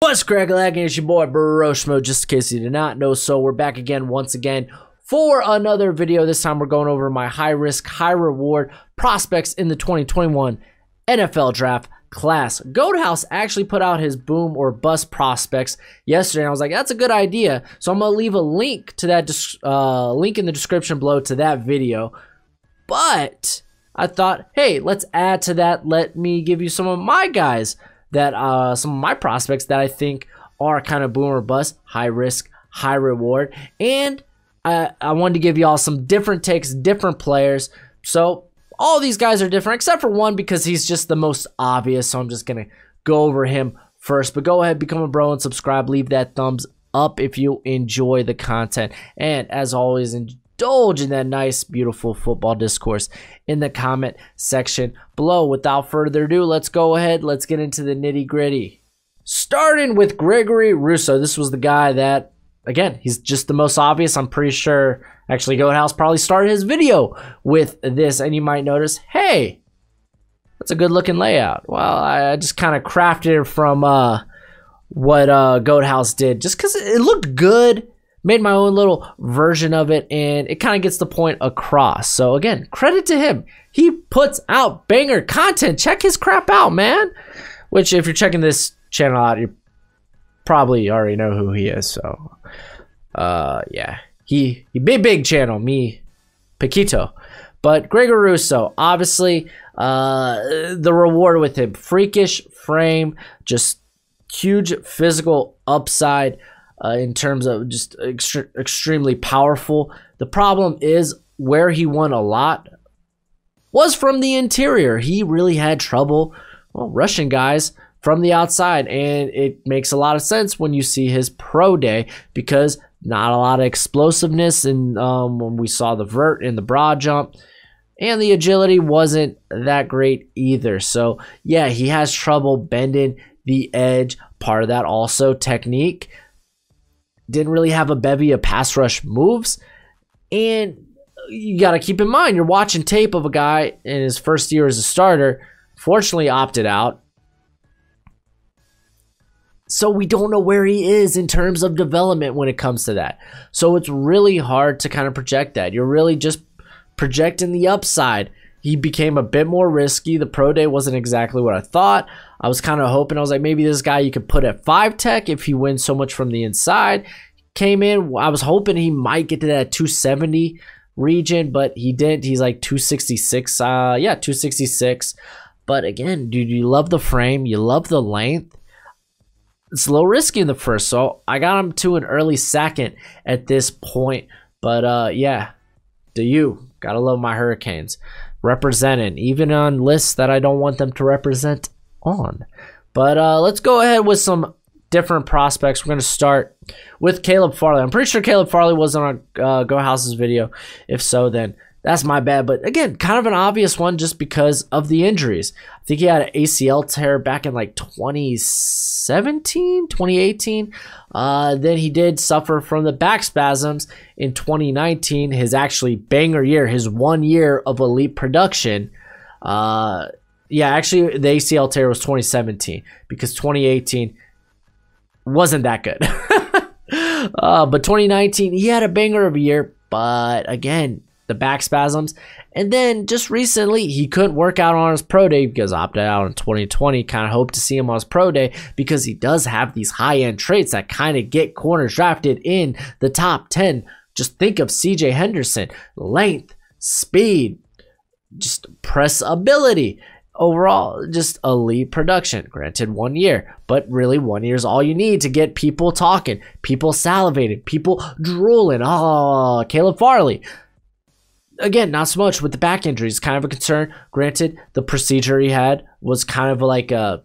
What's crack lagging? It's your boy Broshmo, just in case you did not know. So we're back again once again for another video. This time we're going over my high risk, high reward prospects in the 2021 NFL draft class. Goathouse actually put out his boom or bust prospects yesterday. And I was like, that's a good idea. So I'm gonna leave a link to that uh, link in the description below to that video. But I thought, hey, let's add to that. Let me give you some of my guys that uh, some of my prospects that I think are kind of boom or bust, high risk, high reward, and I, I wanted to give you all some different takes, different players. So all these guys are different except for one because he's just the most obvious. So I'm just gonna go over him first. But go ahead, become a bro and subscribe. Leave that thumbs up if you enjoy the content. And as always, indulge in that nice, beautiful football discourse in the comment section below. Without further ado, let's go ahead. Let's get into the nitty gritty. Starting with Gregory Rousseau. This was the guy that, again, he's just the most obvious. I'm pretty sure, actually, Goathouse probably started his video with this. And you might notice, hey, that's a good looking layout. Well, I just kind of crafted it from uh, what uh, Goathouse did just because it looked good made my own little version of it and it kind of gets the point across. So again, credit to him. He puts out banger content. Check his crap out, man. Which if you're checking this channel out, you probably already know who he is. So uh yeah. He he big big channel, me Paquito. But Gregor Rousseau, obviously, uh the reward with him. Freakish frame, just huge physical upside uh, in terms of just extre- extremely powerful. The problem is where he won a lot was from the interior. He really had trouble well, rushing guys from the outside, and it makes a lot of sense when you see his pro day because not a lot of explosiveness, and um, when we saw the vert and the broad jump. And the agility wasn't that great either. So, yeah, he has trouble bending the edge. Part of that also technique didn't really have a bevy of pass rush moves. And you got to keep in mind, you're watching tape of a guy in his first year as a starter, fortunately opted out. So we don't know where he is in terms of development when it comes to that. So it's really hard to kind of project that. You're really just projecting the upside. He became a bit more risky. The pro day wasn't exactly what I thought. I was kind of hoping, I was like, maybe this guy you could put at five tech if he wins so much from the inside. Came in, I was hoping he might get to that 270 region, but he didn't. He's like 266. Uh, yeah, 266. But again, dude, you love the frame, you love the length. It's a little risky in the first, so I got him to an early second at this point. But uh, yeah, do you gotta love my Hurricanes representing, even on lists that I don't want them to represent on. But uh, let's go ahead with some different prospects. We're going to start with Caleb Farley. I'm pretty sure Caleb Farley was on uh, House's video. If so, then that's my bad. But again, kind of an obvious one just because of the injuries. I think he had an ACL tear back in like 2017, 2018. Uh, then he did suffer from the back spasms in 2019, his actually banger year, his one year of elite production. Uh, yeah, actually, the ACL tear was 2017 because 2018 wasn't that good. uh, but 2019, he had a banger of a year, but again, the back spasms. And then just recently, he couldn't work out on his pro day because opted out in 2020. Kind of hope to see him on his pro day because he does have these high end traits that kind of get corners drafted in the top 10. Just think of CJ Henderson length, speed, just press ability overall just elite production granted one year but really one year is all you need to get people talking people salivating people drooling oh caleb farley again not so much with the back injuries kind of a concern granted the procedure he had was kind of like a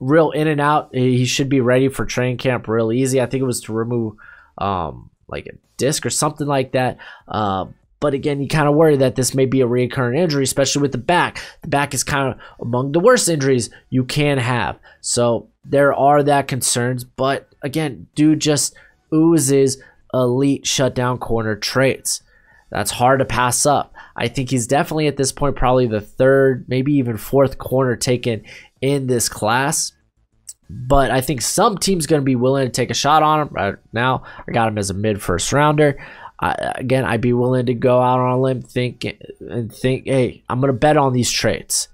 real in and out he should be ready for training camp real easy i think it was to remove um like a disc or something like that um but again, you kind of worry that this may be a recurrent injury, especially with the back. The back is kind of among the worst injuries you can have. So there are that concerns. But again, dude just oozes elite shutdown corner traits. That's hard to pass up. I think he's definitely at this point probably the third, maybe even fourth corner taken in this class. but I think some team's going to be willing to take a shot on him. Right now, I got him as a mid first rounder. I, again, I'd be willing to go out on a limb, think and think, hey, I'm going to bet on these trades.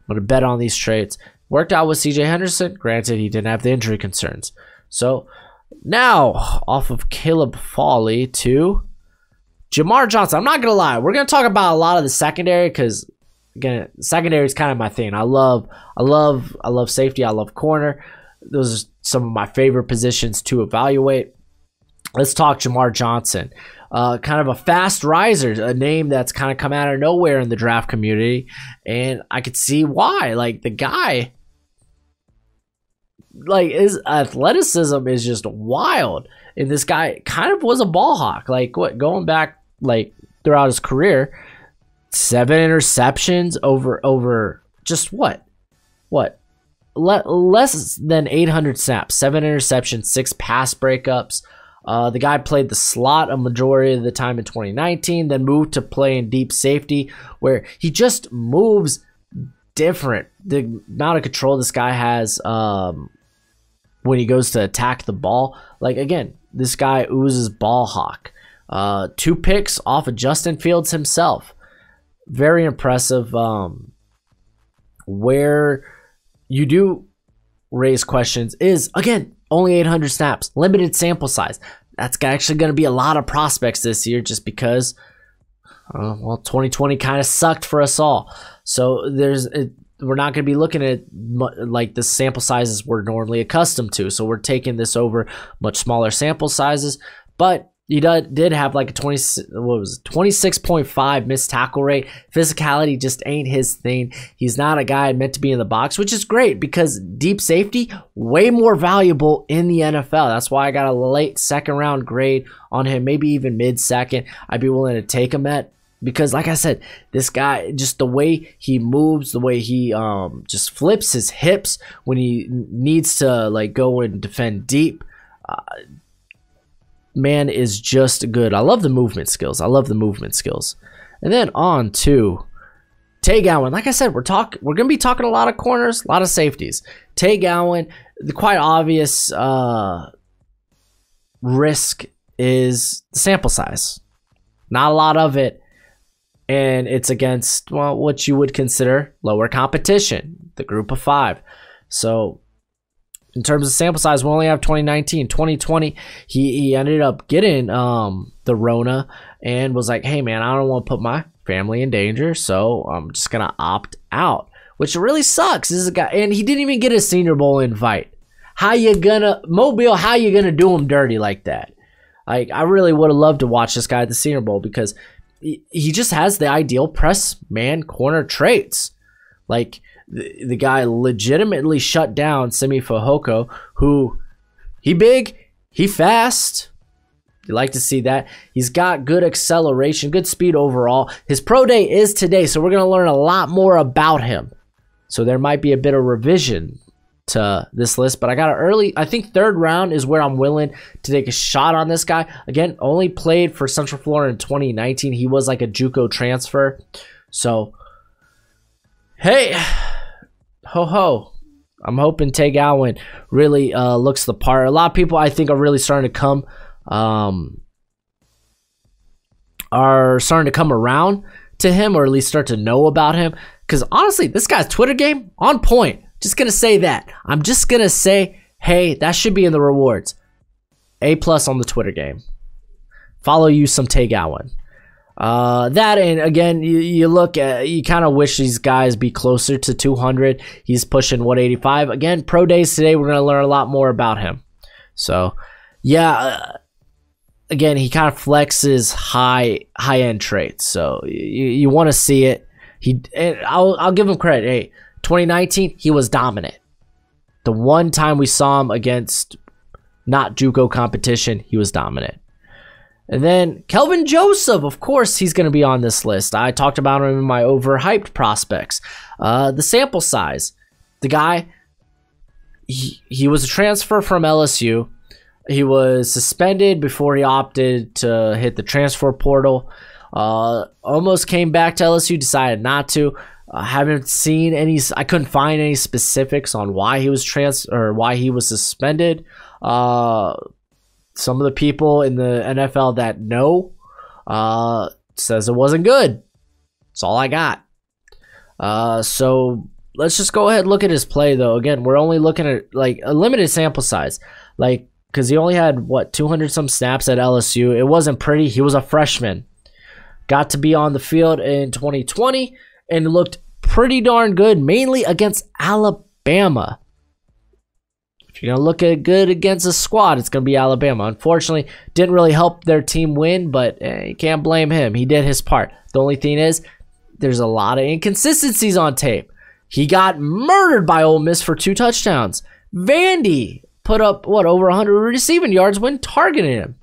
I'm going to bet on these trades. Worked out with CJ Henderson. Granted, he didn't have the injury concerns. So now, off of Caleb Farley to Jamar Johnson. I'm not going to lie. We're going to talk about a lot of the secondary because again, secondary is kind of my thing. I love, I love, I love safety. I love corner. Those are some of my favorite positions to evaluate. Let's talk Jamar Johnson. Uh, kind of a fast riser, a name that's kind of come out of nowhere in the draft community, and I could see why. Like the guy, like his athleticism is just wild, and this guy kind of was a ball hawk. Like what going back like throughout his career, seven interceptions over over just what, what, Le- less than 800 snaps, seven interceptions, six pass breakups. Uh, the guy played the slot a majority of the time in 2019, then moved to play in deep safety, where he just moves different. The amount of control this guy has um, when he goes to attack the ball, like again, this guy oozes ball hawk. Uh, two picks off of Justin Fields himself. Very impressive. Um, where you do raise questions is again only 800 snaps, limited sample size. That's actually going to be a lot of prospects this year just because, uh, well, 2020 kind of sucked for us all. So there's it, we're not going to be looking at like the sample sizes we're normally accustomed to. So we're taking this over much smaller sample sizes, but he did have like a 20 what was it, 26.5 missed tackle rate. Physicality just ain't his thing. He's not a guy meant to be in the box which is great because deep safety way more valuable in the NFL that's why I got a late second round grade on him maybe even mid second I'd be willing to take him at because like I said, this guy just the way he moves, the way he um just flips his hips when he needs to like go and defend deep. Uh, man is just good. I love the movement skills. I love the movement skills. And then on to Tay Gowan. Like I said, we're talk we're gonna be talking a lot of corners, a lot of safeties. Tay Gowan, the quite obvious uh, risk is the sample size. Not a lot of it. And it's against well, what you would consider lower competition, the group of five. So in terms of sample size, we only have 2019. 2020, he, he ended up getting um, the Rona and was like, hey, man, I don't want to put my family in danger, so I'm just going to opt out, which really sucks. This is a guy, and he didn't even get a Senior Bowl invite. How you gonna, Mobile, how you gonna do him dirty like that? Like, I really would have loved to watch this guy at the Senior Bowl because he, he just has the ideal press man corner traits. Like, the, the guy legitimately shut down Simi Fehoko, who he big, he fast. You like to see that. He's got good acceleration, good speed overall. His pro day is today, so we're going to learn a lot more about him. So there might be a bit of revision to this list, but I got an early, I think third round is where I'm willing to take a shot on this guy. Again, only played for Central Florida in 2019. He was like a JUCO transfer. So, hey, ho ho. I'm hoping Tay Gowan really uh, looks the part. A lot of people I think are really starting to come um, are starting to come around to him or at least start to know about him. Because honestly, this guy's Twitter game on point. Just gonna say that. I'm just gonna say, hey, that should be in the rewards. A plus on the Twitter game. Follow you some Tay Gowan. Uh, that and again, you, you look at you kind of wish these guys be closer to 200. He's pushing 185. Again, pro days today. We're gonna learn a lot more about him. So, yeah. Uh, again, he kind of flexes high high end traits. So you, you want to see it. He I'll I'll give him credit. Hey, 2019 he was dominant. The one time we saw him against not JUCO competition, he was dominant. And then Kelvin Joseph, of course, he's going to be on this list. I talked about him in my overhyped prospects. Uh, the sample size, the guy, he, he was a transfer from LSU. He was suspended before he opted to hit the transfer portal. Uh, almost came back to LSU, decided not to. I haven't seen any. I couldn't find any specifics on why he was trans or why he was suspended. Uh, some of the people in the NFL that know uh, says it wasn't good. That's all I got. Uh, so let's just go ahead and look at his play though. Again, we're only looking at like a limited sample size, like because he only had what 200 some snaps at LSU. It wasn't pretty. He was a freshman. Got to be on the field in 2020 and looked pretty darn good, mainly against Alabama. You're gonna look at good against a squad, it's gonna be Alabama. Unfortunately, didn't really help their team win, but eh, you can't blame him. He did his part. The only thing is, there's a lot of inconsistencies on tape. He got murdered by Ole Miss for two touchdowns. Vandy put up what over 100 receiving yards when targeting him.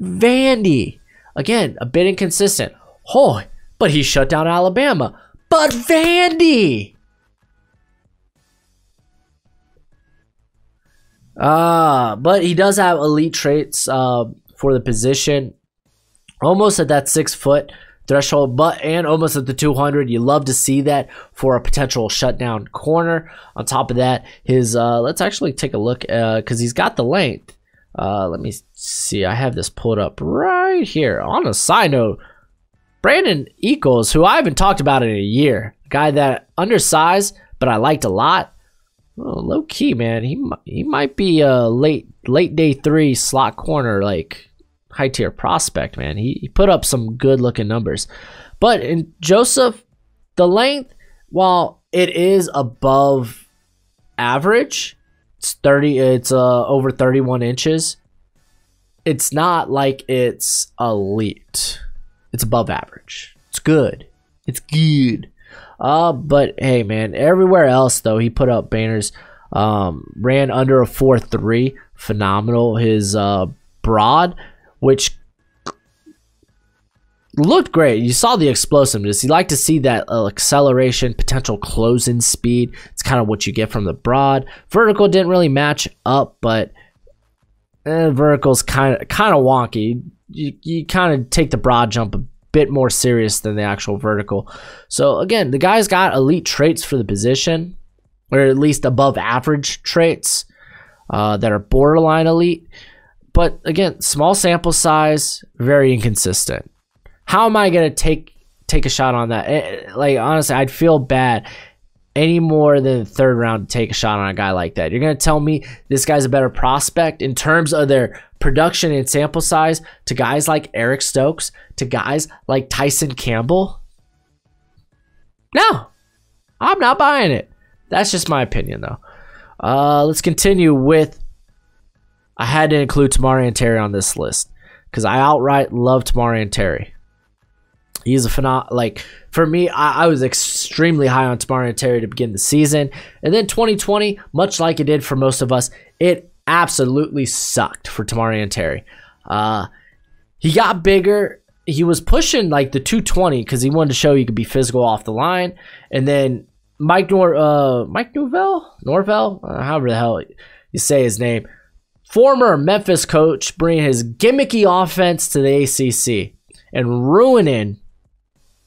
Vandy again a bit inconsistent. Oh, but he shut down Alabama. But Vandy. Uh, but he does have elite traits uh, for the position. Almost at that six foot threshold, but and almost at the 200. You love to see that for a potential shutdown corner. On top of that, his uh, let's actually take a look because uh, he's got the length. Uh, let me see. I have this pulled up right here. On a side note, Brandin Echols, who I haven't talked about in a year, guy that undersized, but I liked a lot. Well, low key, man. He he might be a late late day three slot corner, like high tier prospect, man. He, he put up some good looking numbers. But in Joseph, the length, while it is above average, it's 30 it's uh over 31 inches. It's not like it's elite. It's above average. It's good. It's good. Uh but hey man, everywhere else though, he put up banners. Um ran under a 4-3. Phenomenal. His uh broad which looked great. You saw the explosiveness. You like to see that uh, acceleration, potential closing speed. It's kind of what you get from the broad. Vertical didn't really match up, but eh, vertical's kind of kind of wonky. You you kind of take the broad jump bit more serious than the actual vertical. So again, the guy's got elite traits for the position, or at least above average traits uh, that are borderline elite. But again, small sample size, very inconsistent. How am I gonna take take a shot on that? Eh, like honestly, I'd feel bad any more than third round to take a shot on a guy like that. You're gonna tell me this guy's a better prospect in terms of their production and sample size to guys like Eric Stokes, to guys like Tyson Campbell? No, I'm not buying it. That's just my opinion, though. Uh, let's continue with I had to include Tamorrion Terry on this list because I outright love Tamorrion Terry. He's a phenom like for me. I, I, was extremely high on Tamorrion Terry to begin the season, and then 2020, much like it did for most of us, it absolutely sucked for Tamorrion Terry. Uh, he got bigger. He was pushing like the 220 because he wanted to show he could be physical off the line, and then Mike Nor uh, Mike Norvell Norvell, uh, however the hell you say his name former Memphis coach bringing his gimmicky offense to the ACC and ruining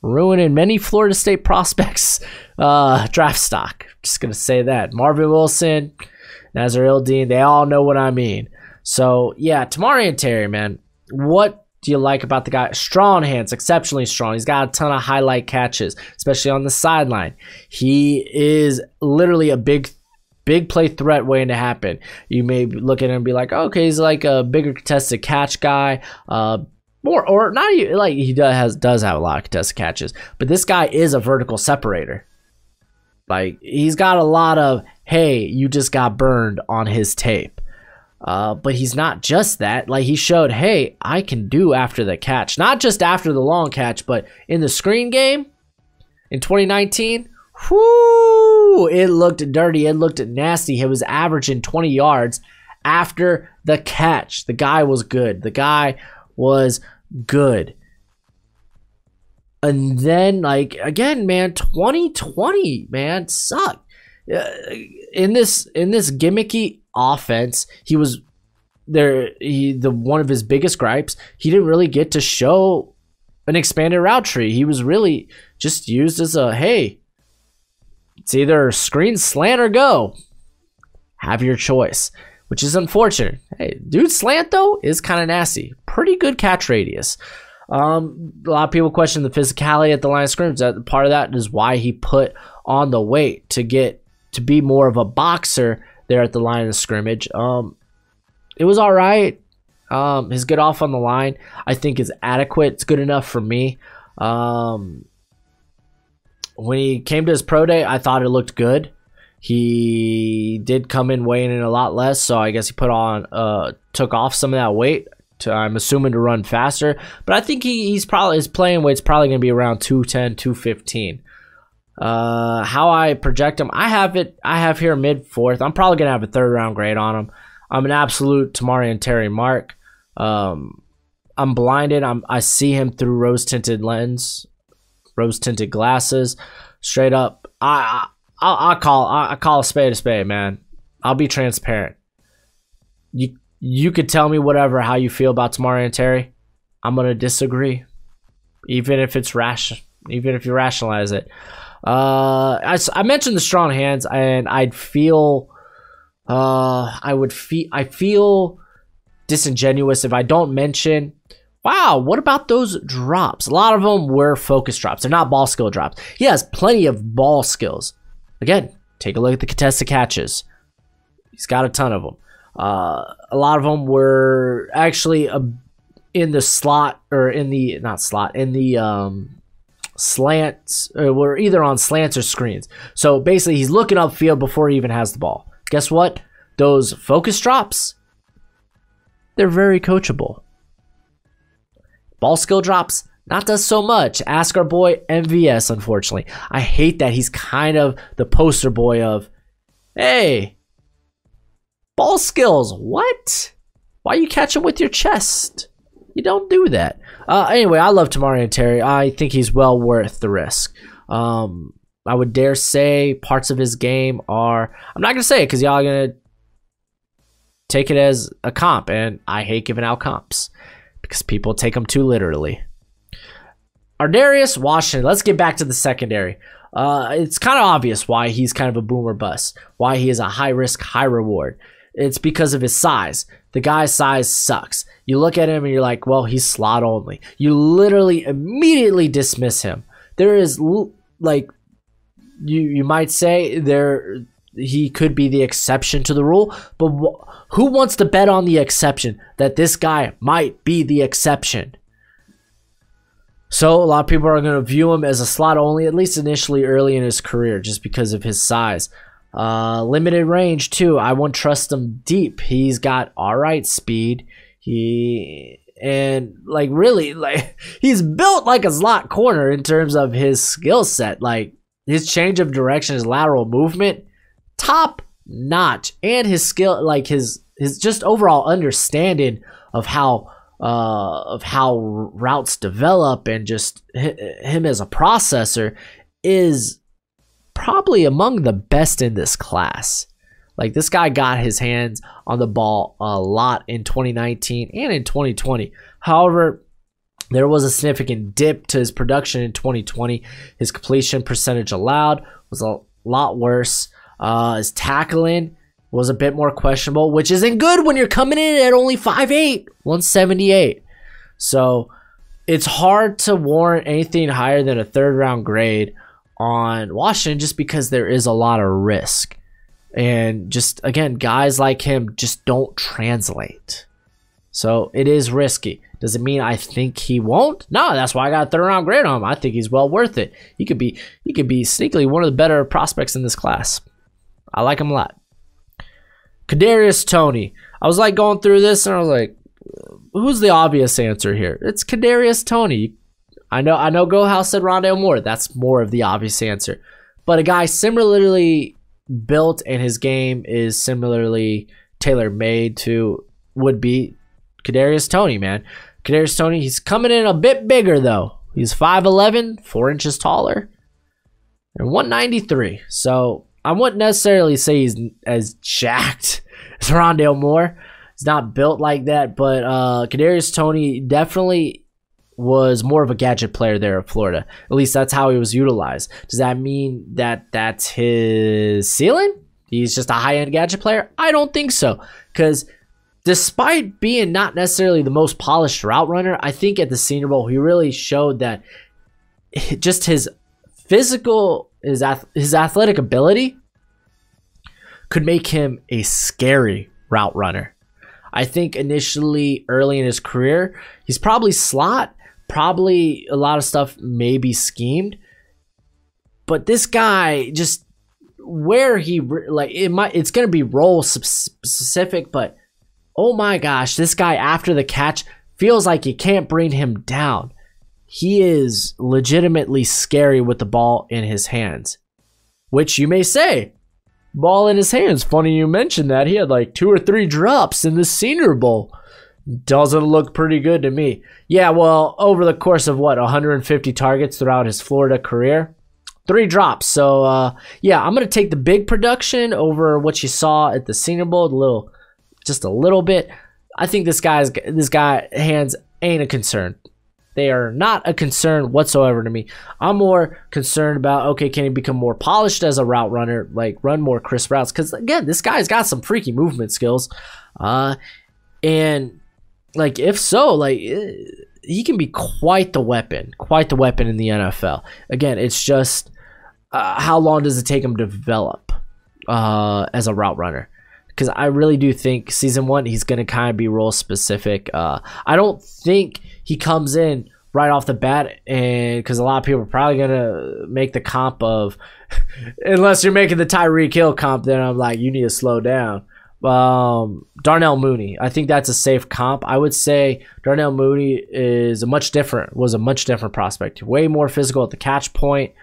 ruining many Florida State prospects uh, draft stock. Just gonna say that Marvin Wilson, Nasirildeen, they all know what I mean. So yeah, Tamorrion Terry, man, what do you like about the guy? Strong hands, exceptionally strong. He's got a ton of highlight catches, especially on the sideline. He is literally a big big play threat waiting to happen. You may look at him and be like, okay, he's like a bigger contested catch guy. Uh, more or not even, like he does has does have a lot of contested catches, but this guy is a vertical separator. Like he's got a lot of hey, you just got burned on his tape. Uh, but he's not just that. Like he showed, hey, I can do after the catch, not just after the long catch, but in the screen game in 2019. Whoo! It looked dirty. It looked nasty. It was averaging 20 yards after the catch. The guy was good. The guy was good. And then, like again, man, 2020, man, sucked. Uh, in this in this gimmicky offense, he was there. He the one of his biggest gripes. He didn't really get to show an expanded route tree. He was really just used as a hey, it's either screen slant or go. Have your choice, which is unfortunate. Hey, dude, slant though is kind of nasty. Pretty good catch radius. Um, a lot of people question the physicality at the line of scrimmage. That part of that is why he put on the weight to get to be more of a boxer there at the line of scrimmage. Um, it was all right. Um, his get off on the line, I think, is adequate. It's good enough for me. Um, when he came to his pro day, I thought it looked good. He did come in weighing in a lot less, so I guess he put on, uh, took off some of that weight. To, I'm assuming to run faster, but I think he, he's probably his playing weight's probably going to be around 210, 215. Uh, how I project him, I have it. I have here mid fourth. I'm probably gonna have a third round grade on him. I'm an absolute Tamorrion Terry mark. Um, I'm blinded. I'm I see him through rose tinted lens, rose tinted glasses. Straight up, I I I call I call a spade a spade, man. I'll be transparent. You you could tell me whatever how you feel about Tamorrion Terry. I'm gonna disagree, even if it's rash, even if you rationalize it. Uh, I, I mentioned the strong hands, and I'd feel, uh, I would feel, I feel disingenuous if I don't mention. Wow, what about those drops? A lot of them were focus drops. They're not ball skill drops. He has plenty of ball skills. Again, take a look at the contested catches. He's got a ton of them. Uh, a lot of them were actually uh, in the slot or in the not slot in the um, slants, or we're either on slants or screens. So basically, he's looking upfield before he even has the ball. Guess what? Those focus drops, they're very coachable. Ball skill drops, not does so much. Ask our boy MVS, unfortunately. I hate that he's kind of the poster boy of, hey, ball skills, what? Why you catch him with your chest? You don't do that. Uh, anyway, I love Tamorrion Terry. I think he's well worth the risk. Um, I would dare say parts of his game are. I'm not gonna say it because y'all are gonna take it as a comp, and I hate giving out comps because people take them too literally. Ar'Darius Washington. Let's get back to the secondary. Uh, it's kind of obvious why he's kind of a boomer bust. Why he is a high risk, high reward. It's because of his size. The guy's size sucks. You look at him and you're like, well, he's slot only. You literally immediately dismiss him. There is like you you might say there he could be the exception to the rule, but wh- who wants to bet on the exception that this guy might be the exception? So a lot of people are going to view him as a slot only, at least initially early in his career, just because of his size. Uh, limited range too. I won't trust him deep. He's got all right speed. He and like really like he's built like a slot corner in terms of his skill set. Like his change of direction, his lateral movement, top notch, and his skill, like his his just overall understanding of how uh, of how routes develop and just him as a processor is probably among the best in this class. Like this guy got his hands on the ball a lot in 2019 and in 2020. However, there was a significant dip to his production in 2020. His completion percentage allowed was a lot worse. Uh, his tackling was a bit more questionable, which isn't good when you're coming in at only 5'8, 178. So it's hard to warrant anything higher than a third round grade on Washington just because there is a lot of risk. And just again, guys like him just don't translate. So it is risky. Does it mean I think he won't? No, that's why I got a third round grade on him. I think he's well worth it. He could be he could be sneakily one of the better prospects in this class. I like him a lot. Kadarius Toney. I was like going through this and I was like, who's the obvious answer here? It's Kadarius Toney. I know I know Goathouse said Rondale Moore. That's more of the obvious answer. But a guy similarly built and his game is similarly tailor made to would be Kadarius Toney, man. Kadarius Toney, he's coming in a bit bigger though. He's 5'11, 4 inches taller, and 193. So I wouldn't necessarily say he's as jacked as Rondale Moore. He's not built like that, but uh Kadarius Toney definitely was more of a gadget player there at Florida. At least that's how he was utilized. Does that mean that that's his ceiling? He's just a high end gadget player? I don't think so. Because despite being not necessarily the most polished route runner, I think at the Senior Bowl, he really showed that just his physical, his, his athletic ability could make him a scary route runner. I think initially early in his career, he's probably slot, probably a lot of stuff may be schemed. But this guy just where he like it might it's going to be role specific, but oh my gosh, this guy after the catch feels like you can't bring him down. He is legitimately scary with the ball in his hands. Which you may say, ball in his hands. Funny you mentioned that. He had like two or three drops in the Senior Bowl. Doesn't look pretty good to me. Yeah, well, over the course of what, 150 targets throughout his Florida career, three drops. So, uh, yeah, I'm going to take the big production over what you saw at the Senior Bowl, a little, just a little bit. I think this guy's this guy hands ain't a concern. They are not a concern whatsoever to me. I'm more concerned about okay, can he become more polished as a route runner, like run more crisp routes? Because again, this guy's got some freaky movement skills, uh, and like if so, like eh, he can be quite the weapon, quite the weapon in the NFL. Again, it's just uh, how long does it take him to develop uh, as a route runner? Because I really do think season one he's to kind of be role specific. Uh, I don't think he comes in right off the bat, and because a lot of people are probably to make the comp of, unless you're making the Tyreek Hill comp, then I'm like, you need to slow down. Um, Darnell Mooney, I think that's a safe comp. I would say Darnell Mooney is a much different, was a much different prospect, way more physical at the catch point.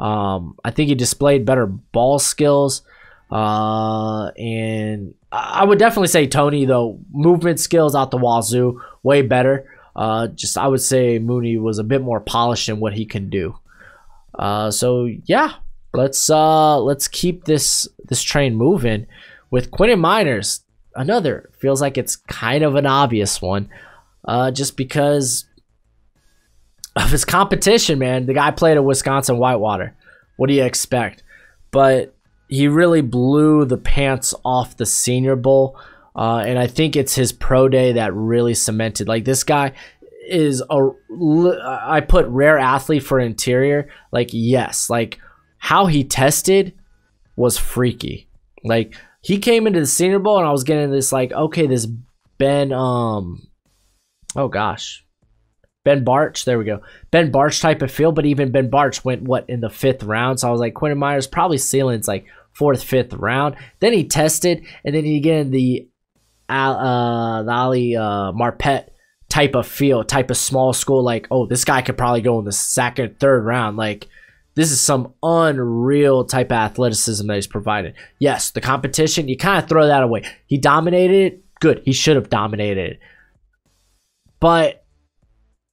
Um, I think he displayed better ball skills. Uh, and I would definitely say Toney though movement skills out the wazoo way better. Uh, just I would say Mooney was a bit more polished in what he can do. Uh, so yeah, let's uh let's keep this this train moving with Quentin Meinerz. Another feels like it's kind of an obvious one, uh, just because of his competition. Man, the guy played at Wisconsin Whitewater. What do you expect? But he really blew the pants off the Senior Bowl. Uh, and I think it's his pro day that really cemented. Like this guy is a. I put rare athlete for interior. Like yes, like how he tested was freaky. Like he came into the Senior Bowl and I was getting this like okay, this Ben um, oh gosh, Ben Bartch, there we go. Ben Bartch type of feel, but even Ben Bartch went what in the fifth round. So I was like, Quinton Meinerz probably ceiling's like fourth, fifth round. Then he tested, and then he get the uh, the Ali uh, Marpet type of feel, type of small school. Like, oh, this guy could probably go in the second, third round. Like, this is some unreal type of athleticism that he's provided. Yes, the competition, you kind of throw that away. He dominated it. Good. He should have dominated it. But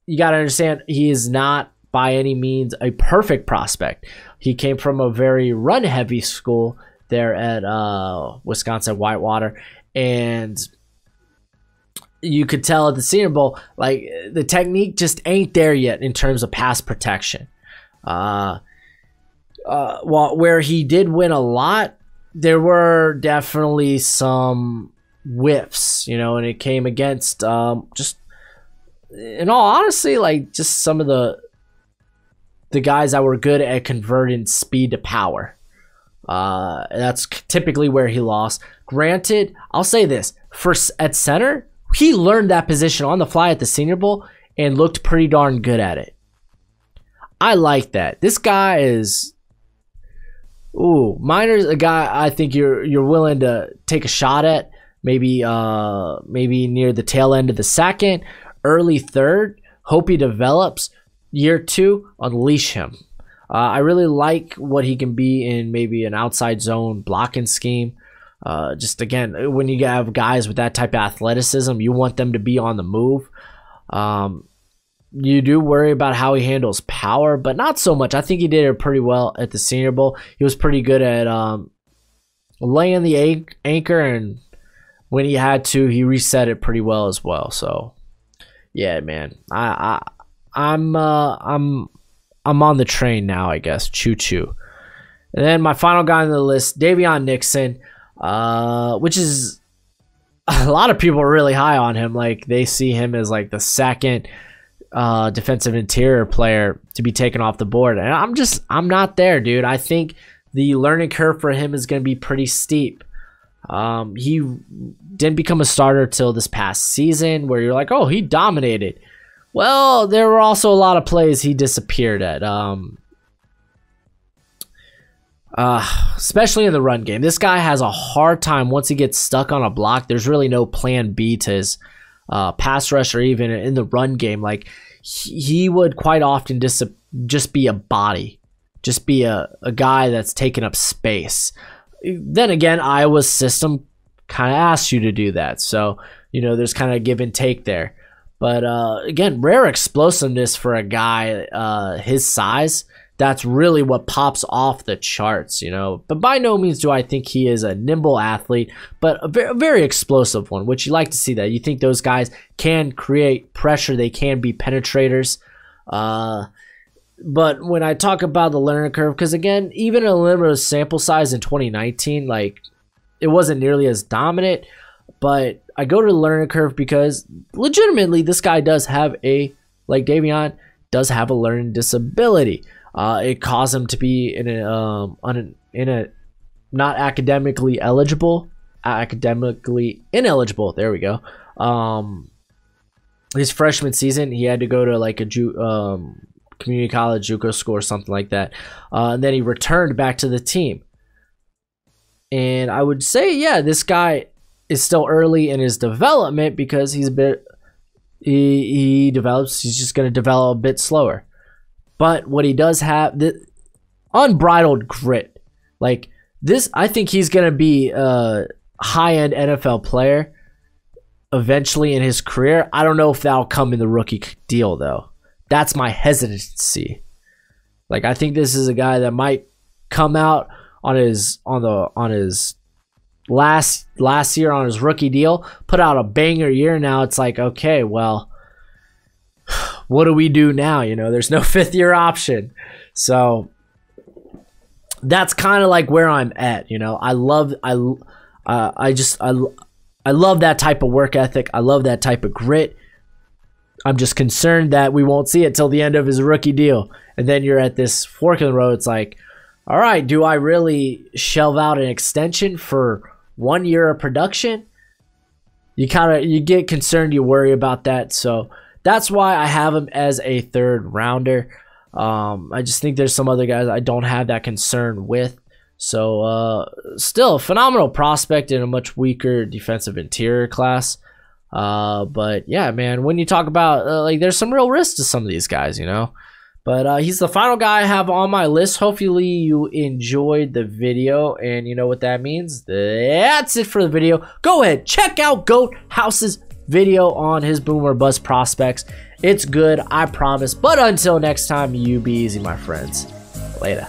you got to understand he is not by any means a perfect prospect. He came from a very run heavy school there at uh, Wisconsin Whitewater and you could tell at the Senior Bowl like the technique just ain't there yet in terms of pass protection. Uh, uh, where he did win a lot, there were definitely some whiffs, you know, and it came against um, just in all honesty, like just some of the the guys that were good at converting speed to power. Uh, that's typically where he lost. Granted, I'll say this: for at center, he learned that position on the fly at the Senior Bowl and looked pretty darn good at it. I like that. This guy is. Ooh, Miner's a guy I think you're you're willing to take a shot at. Maybe uh maybe near the tail end of the second, early third. Hope he develops. Year two, unleash him. Uh, I really like what he can be in maybe an outside zone blocking scheme. Uh, just again, when you have guys with that type of athleticism, you want them to be on the move. Um, you do worry about how he handles power, but not so much. I think he did it pretty well at the Senior Bowl. He was pretty good at um, laying the anchor, and when he had to, he reset it pretty well as well. So yeah, man. I, I I'm uh, I'm I'm on the train now, I guess. Choo choo. And then my final guy on the list, Daviyon Nixon, uh, which is a lot of people are really high on him. Like they see him as like the second uh, defensive interior player to be taken off the board, and I'm just I'm not there, dude. I think the learning curve for him is going to be pretty steep. Um, he didn't become a starter till this past season, where you're like, oh, he dominated. Well, there were also a lot of plays he disappeared at. Um, uh, especially in the run game. This guy has a hard time once he gets stuck on a block. There's really no plan B to his uh, pass rush or even in the run game. Like he, would quite often just just be a body, just be a, a guy that's taking up space. Then again, Iowa's system kind of asks you to do that. So, you know, there's kind of give and take there. But uh, again, rare explosiveness for a guy uh, his size. That's really what pops off the charts, you know. But by no means do I think he is a nimble athlete, but a very, very explosive one, which you like to see that. You think those guys can create pressure, they can be penetrators. Uh, but when I talk about the learning curve, because again, even a limited sample size in 2019, like it wasn't nearly as dominant. But I go to the learning curve because legitimately, this guy does have a, like Daviyon, does have a learning disability. Uh, it caused him to be in a, um, un, in a not academically eligible, academically ineligible. There we go. Um, his freshman season, he had to go to like a ju- um, community college JUCO school or something like that, uh, and then he returned back to the team. And I would say, yeah, this guy is still early in his development because he's a bit he he develops he's just going to develop a bit slower. But what he does have the unbridled grit. Like this i think he's going to be a high-end nfl player eventually in his career. I don't know if that'll come in the rookie deal though. That's my hesitancy. Like i think this is a guy that might come out on his on the on his last last year on his rookie deal, put out a banger year. Now it's like, okay, well, what do we do now? You know, there's no fifth year option. So that's kind of like where I'm at. You know, I love, I, uh, I just, I, I love that type of work ethic. I love that type of grit. I'm just concerned that we won't see it till the end of his rookie deal. And then you're at this fork in the road. It's like, all right, do I really shelve out an extension for one year of production, you kind of you get concerned, you worry about that. So that's why I have him as a third rounder. Um, I just think there's some other guys I don't have that concern with. So uh, still a phenomenal prospect in a much weaker defensive interior class. Uh, but yeah, man, when you talk about uh, like, there's some real risk to some of these guys, you know. But uh, he's the final guy I have on my list. Hopefully you enjoyed the video, and you know what that means. That's it for the video. Go ahead, check out Goat House's video on his Boomer Buzz prospects. It's good, I promise. But until next time, you be easy, my friends. Later.